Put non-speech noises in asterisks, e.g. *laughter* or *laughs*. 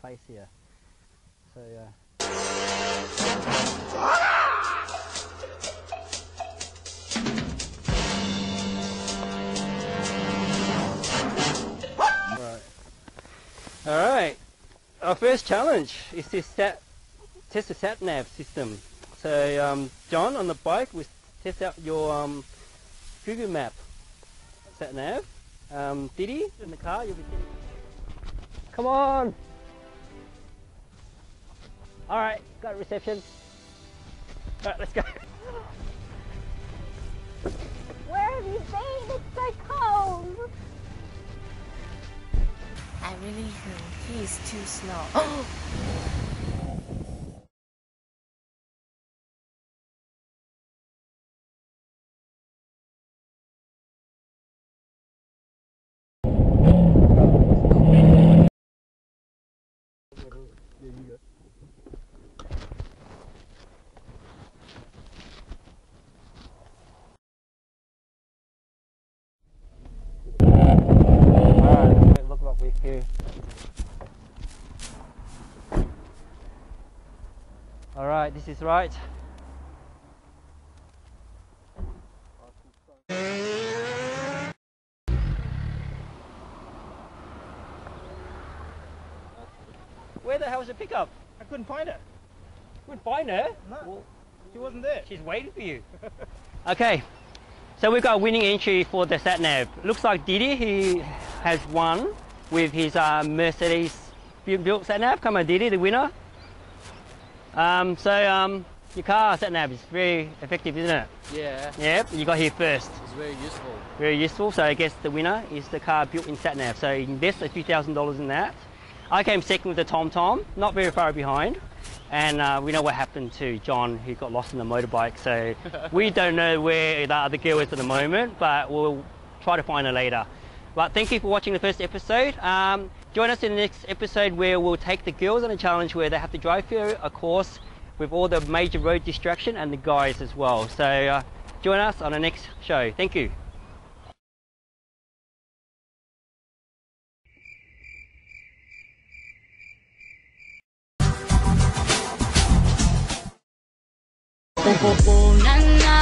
Place here. So, uh... Alright, our first challenge is to set, test the sat nav system. So um, John on the bike, we test out your um, Google Map sat nav. Um, Diddy, in the car, you'll be getting. Come on! All right, got reception. All right, let's go. *gasps* Where have you been? It's so cold. I really think he is too slow. *gasps* *gasps* Alright, look what we here. Alright, this is right. Where the hell's the pickup? I couldn't find her. Couldn't find her. No. Well, She wasn't there. She's waiting for you. *laughs* okay, so we've got a winning entry for the sat nav. Looks like Didi, he has won with his uh, Mercedes built sat nav. Come on, Didi, the winner. Um, so um, your car sat nav is very effective, isn't it? Yeah, Yep, you got here first. it's very useful. Very useful. So I guess the winner is the car built in sat nav. So you invest a few thousand dollars in that. I came second with the Tom Tom, not very far behind. And uh, we know what happened to John, who got lost in the motorbike. So *laughs* we don't know where the other girl is at the moment, but we'll try to find her later. Right, thank you for watching the first episode. Um, join us in the next episode where we'll take the girls on a challenge where they have to drive through a course with all the major road destruction and the guys as well. So uh, join us on the next show. Thank you. Na, na.